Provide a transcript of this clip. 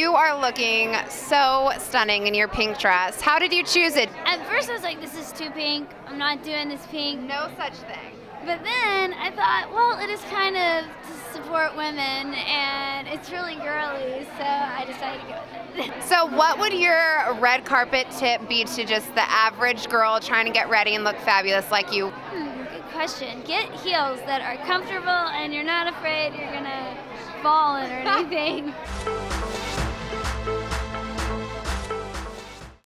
You are looking so stunning in your pink dress. How did you choose it? At first, I was like, this is too pink. I'm not doing this pink. No such thing. But then I thought, well, it is kind of to support women and it's really girly, so I decided to go with it. So, what would your red carpet tip be to just the average girl trying to get ready and look fabulous like you? Hmm, good question. Get heels that are comfortable and you're not afraid you're gonna fall in or anything.